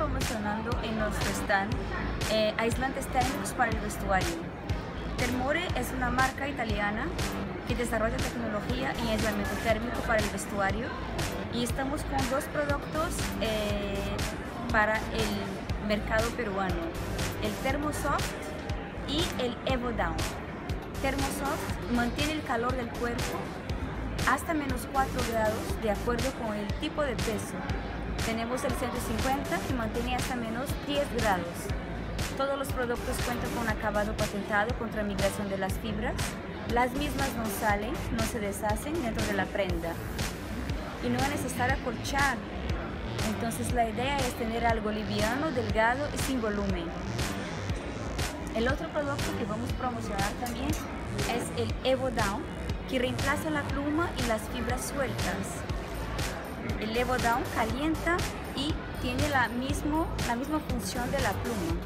promocionando en nuestro stand eh, aislantes térmicos para el vestuario. Termore es una marca italiana que desarrolla tecnología en aislamiento térmico para el vestuario y estamos con dos productos eh, para el mercado peruano, el Thermosoft y el Evo Down. Thermosoft mantiene el calor del cuerpo hasta menos 4 grados de acuerdo con el tipo de peso. Tenemos el 150 que mantiene hasta menos 10 grados. Todos los productos cuentan con acabado patentado contra migración de las fibras. Las mismas no salen, no se deshacen dentro de la prenda. Y no es necesario acolchar. Entonces la idea es tener algo liviano, delgado y sin volumen. El otro producto que vamos a promocionar también es el Evo Down, que reemplaza la pluma y las fibras sueltas. El Evo Down calienta y tiene la, mismo, la misma función de la pluma.